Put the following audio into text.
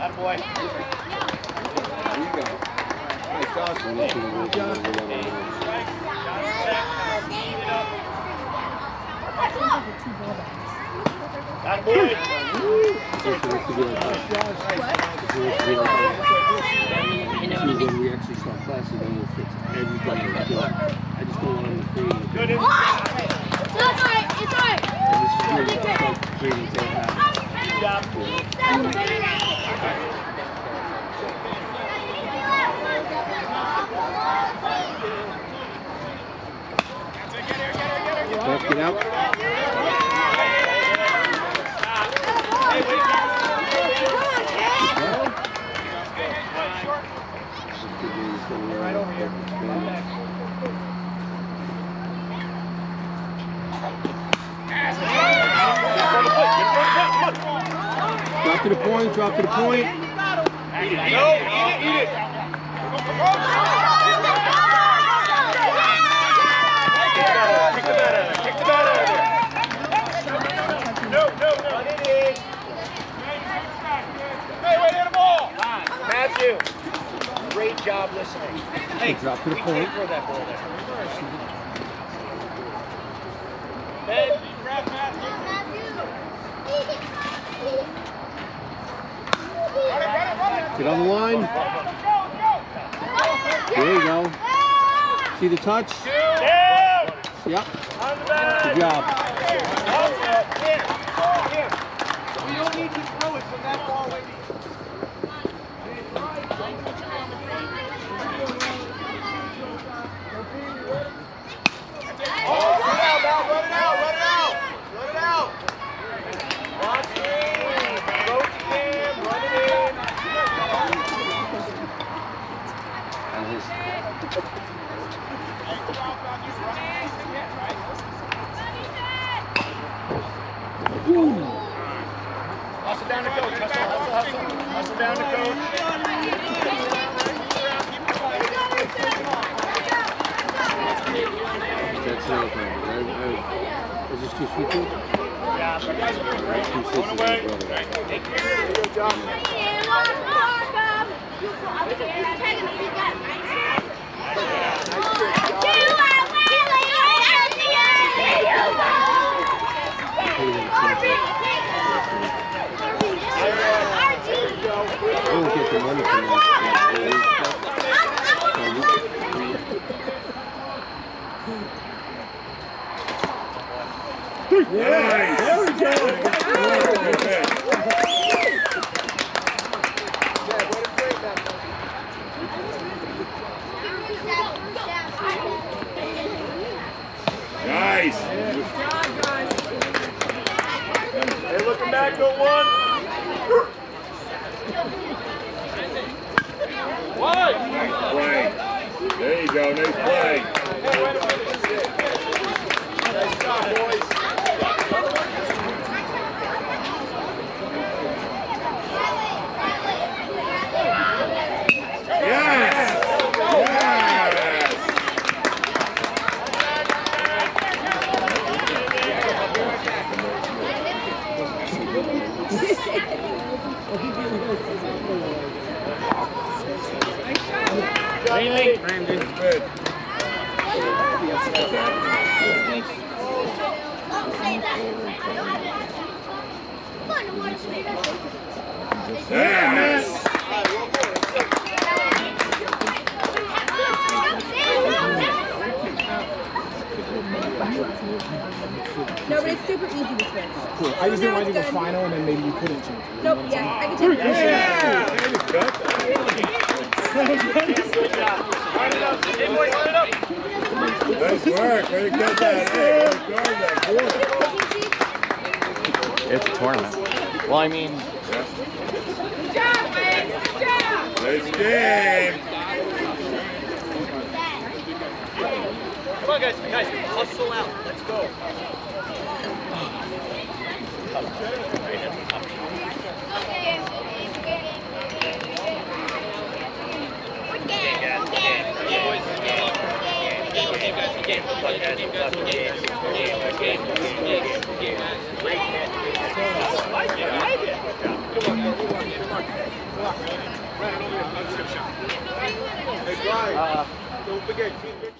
Attaboy. There you go. Nice Sonny. Attaboy. It's that. It's that. Good. Really about creating bad habits. Good job. Let's get out. Right over here. Drop to the point, drop to the point. No, eat it, eat it. Kick the bat out of there. Kick the bat out of there. No, no, no. Hey, wait, hit the ball. Matthew, great job listening. Hey, Drop to the you point. can't that ball there. Ben, grab Matthew. Get on the line. There you go. See the touch? Down. Yep. On the bat. Good job. Here, here. We don't need to throw it from that far away. Oh, run it out, Val, run it out, run it out, run it out. Watch it, throw it to Cam, run it in. Hustle down to coach, hustle, hustle, hustle, hustle down to coach. That's the other thing. I, I, is this too sweet? too? Yeah, but guys are doing great. Going away. Take care. Good job. Won't get the money from There we go. Nice. Hey, looking back, go one. One. Nice play. There you go. Nice play. Nice job, boys. Really? Good. Yes. No, but it's super easy to switch. Cool. I just didn't want you to go final and then maybe you couldn't change it. Nope, yeah, I can take it. Yeah. There Nice work. Way to get that. Hey, way to guard that. It's a tournament. Well, I mean, Nice game. Come on, guys. Guys, hustle out. Let's go. Come on, come on, come on. Hey, Brian, uh, don't forget.